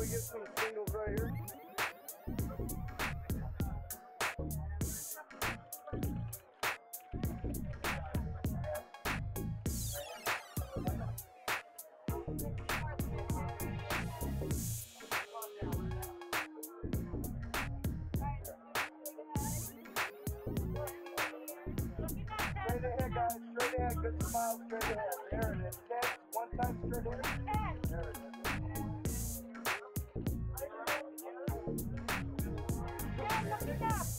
we get some singles right here? Straight ahead. Good smile. Straight ahead. There it is. Is.